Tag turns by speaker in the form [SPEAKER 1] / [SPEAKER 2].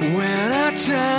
[SPEAKER 1] When I turn.